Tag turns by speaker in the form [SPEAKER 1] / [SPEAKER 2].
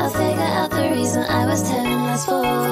[SPEAKER 1] I'll figure out the reason I was ten last fall.